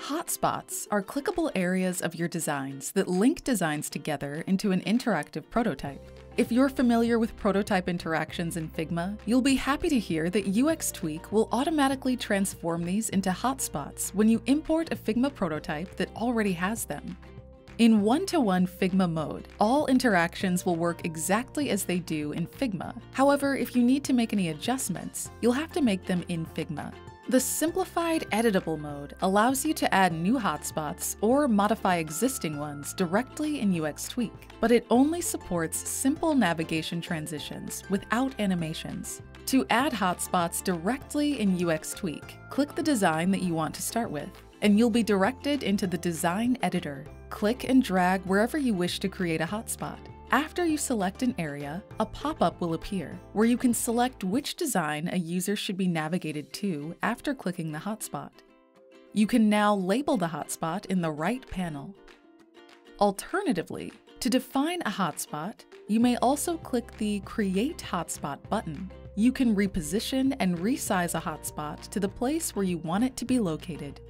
Hotspots are clickable areas of your designs that link designs together into an interactive prototype. If you're familiar with prototype interactions in Figma, you'll be happy to hear that UXtweak will automatically transform these into hotspots when you import a Figma prototype that already has them. In one-to-one Figma mode, all interactions will work exactly as they do in Figma. However, if you need to make any adjustments, you'll have to make them in Figma. The simplified editable mode allows you to add new hotspots or modify existing ones directly in UXtweak, but it only supports simple navigation transitions without animations. To add hotspots directly in UXtweak, click the design that you want to start with, and you'll be directed into the design editor. Click and drag wherever you wish to create a hotspot. After you select an area, a pop-up will appear where you can select which design a user should be navigated to after clicking the hotspot. You can now label the hotspot in the right panel. Alternatively, to define a hotspot, you may also click the Create Hotspot button. You can reposition and resize a hotspot to the place where you want it to be located.